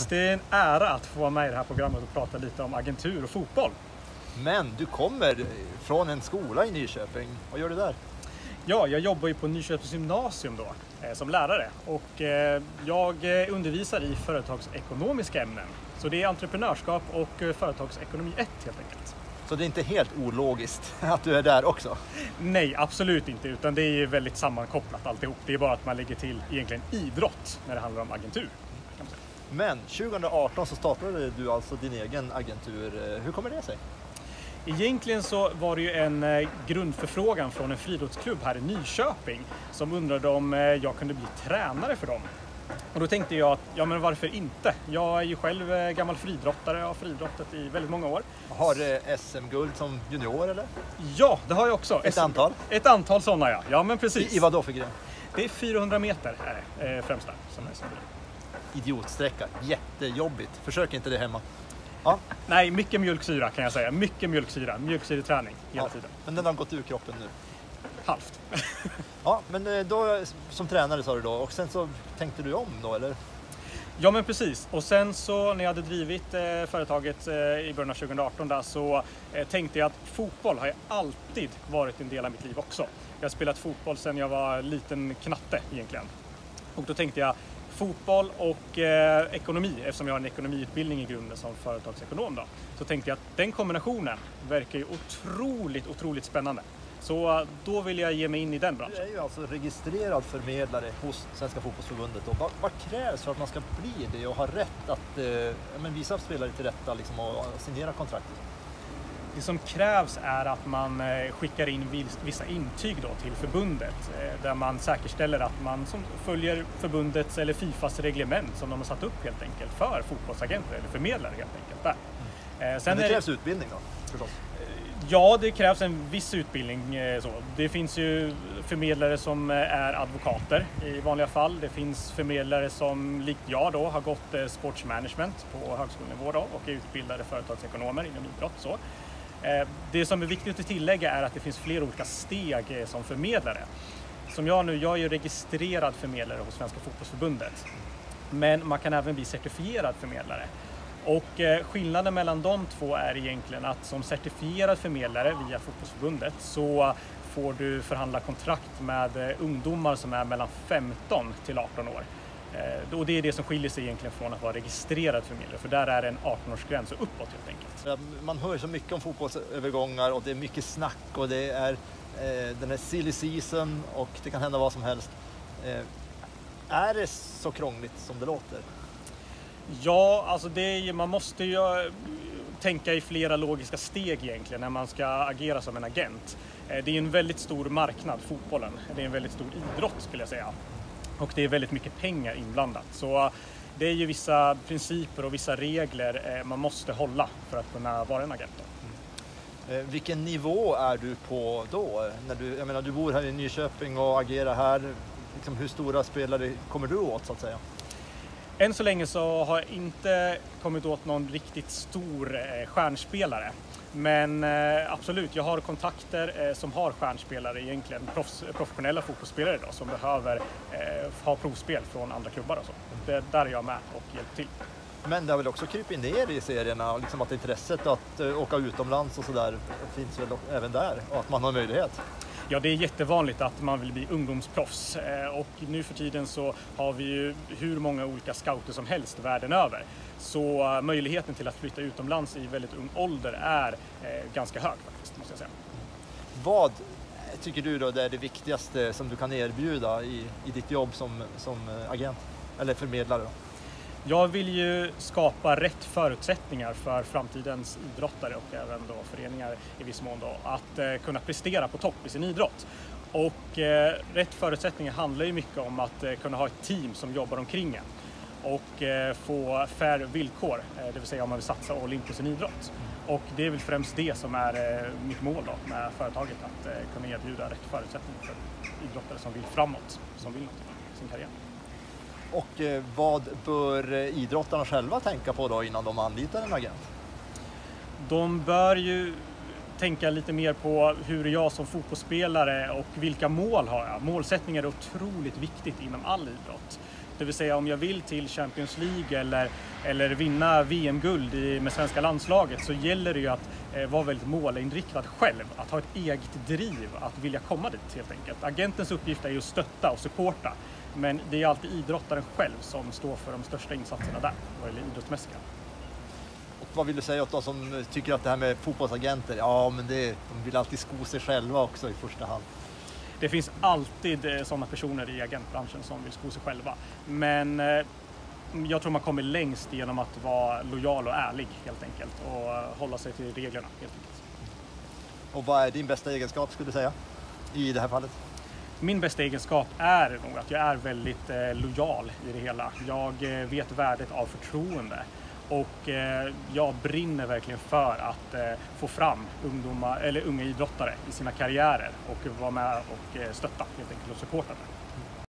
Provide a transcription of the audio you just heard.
Mats, det är en ära att få vara med i det här programmet och prata lite om agentur och fotboll. Men du kommer från en skola i Nyköping. Vad gör du där? Ja, jag jobbar ju på Nyköpings gymnasium då eh, som lärare och eh, jag eh, undervisar i företagsekonomiska ämnen. Så det är entreprenörskap och företagsekonomi 1 helt enkelt. Så det är inte helt ologiskt att du är där också? Nej, absolut inte, utan det är väldigt sammankopplat alltihop. Det är bara att man lägger till egentligen idrott när det handlar om agentur. Men 2018 så startade du alltså din egen agentur. Hur kommer det sig? Egentligen så var det ju en eh, grundförfrågan från en friidrottsklubb här i Nyköping som undrade om eh, jag kunde bli tränare för dem. Och då tänkte jag att, ja men varför inte? Jag är ju själv eh, gammal friidrottare, jag har friidrottat i väldigt många år. Har du SM-guld som junior eller? Ja, det har jag också. Ett antal? Ett antal sådana ja, ja men precis. I, i vad då för gren? Det är 400 meter är det, eh, främst där, som är som Idiotsträcka, jättejobbigt. Försök inte det hemma. Ja. Nej, mycket mjölksyra kan jag säga. Mycket mjölksyra, mjölksyreträning hela ja, tiden. Men den har gått ur kroppen nu? Halvt. ja, men eh, då som tränare sa du då och sen så tänkte du om då eller? Ja men precis och sen så när jag hade drivit eh, företaget eh, i början av 2018 där, så eh, tänkte jag att fotboll har ju alltid varit en del av mitt liv också. Jag har spelat fotboll sedan jag var liten knatte egentligen. Och då tänkte jag fotboll och eh, ekonomi, eftersom jag har en ekonomiutbildning i grunden som företagsekonom då, så tänkte jag att den kombinationen verkar ju otroligt, otroligt spännande. Så eh, då vill jag ge mig in i den branschen. Du är ju alltså registrerad förmedlare hos Svenska Fotbollförbundet. Och vad, vad, krävs för att man ska bli det och ha rätt att eh, men visa spelare till rätta liksom, och signera kontraktet? Det som krävs är att man eh, skickar in vissa intyg då till förbundet eh, där man säkerställer att man följer förbundets eller Fifas reglement som de har satt upp helt enkelt för fotbollsagenter eller förmedlare helt enkelt. Där. Mm. Sen Men det krävs det... utbildning då förstås? Ja, det krävs en viss utbildning. Så. Det finns ju förmedlare som är advokater i vanliga fall. Det finns förmedlare som likt jag då har gått sportsmanagement på högskolenivå då, och är utbildade företagsekonomer inom idrott. Så. Eh, det som är viktigt att tillägga är att det finns flera olika steg eh, som förmedlare. Som jag nu, jag är ju registrerad förmedlare hos Svenska Fotbollsförbundet. Men man kan även bli certifierad förmedlare. Och eh, skillnaden mellan de två är egentligen att som certifierad förmedlare via Fotbollsförbundet så får du förhandla kontrakt med ungdomar som är mellan 15 till 18 år. Eh, och det är det som skiljer sig egentligen från att vara registrerad förmedlare, för där är det en 18-årsgräns och uppåt helt enkelt. Man hör så mycket om fotbollsövergångar och det är mycket snack och det är eh, den är silly season och det kan hända vad som helst. Eh, är det så krångligt som det låter? Ja, alltså det man måste ju eh, tänka i flera logiska steg egentligen när man ska agera som en agent. Eh, det är en väldigt stor marknad, fotbollen. Det är en väldigt stor idrott skulle jag säga och det är väldigt mycket pengar inblandat. Så uh, det är ju vissa principer och vissa regler uh, man måste hålla för att kunna vara en agent. Mm. Eh, vilken nivå är du på då? När du, jag menar, du bor här i Nyköping och agerar här. Liksom, hur stora spelare kommer du åt så att säga? Än så länge så har jag inte kommit åt någon riktigt stor eh, stjärnspelare. Men eh, absolut, jag har kontakter eh, som har stjärnspelare egentligen, proffs, professionella fotbollsspelare då, som behöver ha provspel från andra klubbar och så. Det, där är jag med och hjälper till. Men det har väl också krypit ner i serierna, liksom att intresset att åka utomlands och sådär finns väl även där och att man har möjlighet? Ja, det är jättevanligt att man vill bli ungdomsproffs eh, och nu för tiden så har vi ju hur många olika scouter som helst världen över. Så eh, möjligheten till att flytta utomlands i väldigt ung ålder är eh, ganska hög faktiskt, måste jag säga. Vad tycker du då är det viktigaste som du kan erbjuda i, i ditt jobb som, som agent eller förmedlare? Då? Jag vill ju skapa rätt förutsättningar för framtidens idrottare och även då föreningar i viss mån då, att eh, kunna prestera på topp i sin idrott. Och eh, rätt förutsättningar handlar ju mycket om att eh, kunna ha ett team som jobbar omkring en och eh, få fair villkor, eh, det vill säga om man vill satsa all in på sin idrott. Och det är väl främst det som är eh, mitt mål då med företaget, att eh, kunna erbjuda rätt förutsättningar för idrottare som vill framåt, som vill något i sin karriär. Och eh, vad bör eh, idrottarna själva tänka på då innan de anlitar en agent? De bör ju tänka lite mer på hur är jag som fotbollsspelare och vilka mål har jag? Målsättningar är otroligt viktigt inom all idrott. Det vill säga om jag vill till Champions League eller, eller vinna VM-guld med svenska landslaget så gäller det ju att eh, vara väldigt målinriktad själv, att ha ett eget driv att vilja komma dit helt enkelt. Agentens uppgift är ju att stötta och supporta men det är alltid idrottaren själv som står för de största insatserna där, vad gäller idrottsmässiga. Och vad vill du säga åt de som eh, tycker att det här med fotbollsagenter, ja men det, de vill alltid sko sig själva också i första hand? Det finns alltid eh, sådana personer i agentbranschen som vill sko sig själva. Men eh, jag tror man kommer längst genom att vara lojal och ärlig helt enkelt och hålla sig till reglerna helt enkelt. Och vad är din bästa egenskap skulle du säga i det här fallet? Min bästa egenskap är nog att jag är väldigt eh, lojal i det hela. Jag vet värdet av förtroende och eh, jag brinner verkligen för att eh, få fram ungdomar, eller unga idrottare i sina karriärer och vara med och eh, stötta helt enkelt och supporta det.